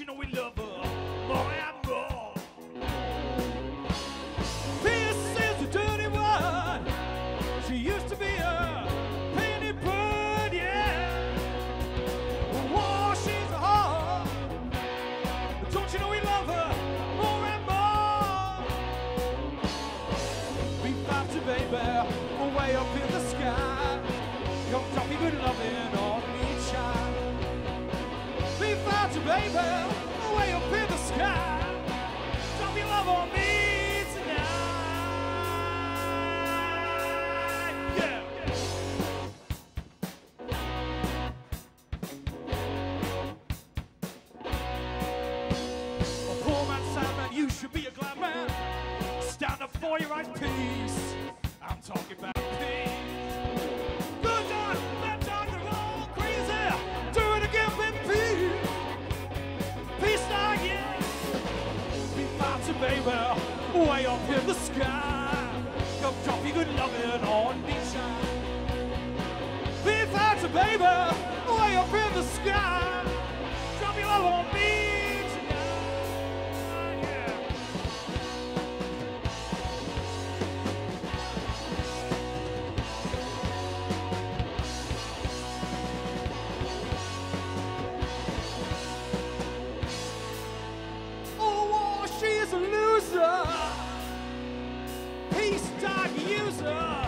you know we love her. More baby, way up in the sky. Drop your love on me tonight. Yeah. A poor man, you should be a glad man. Stand up for your right peace. I'm talking about peace. To baby, way up in the sky. Come drop your good loving on me, child. Be to baby, way up in the sky. sun.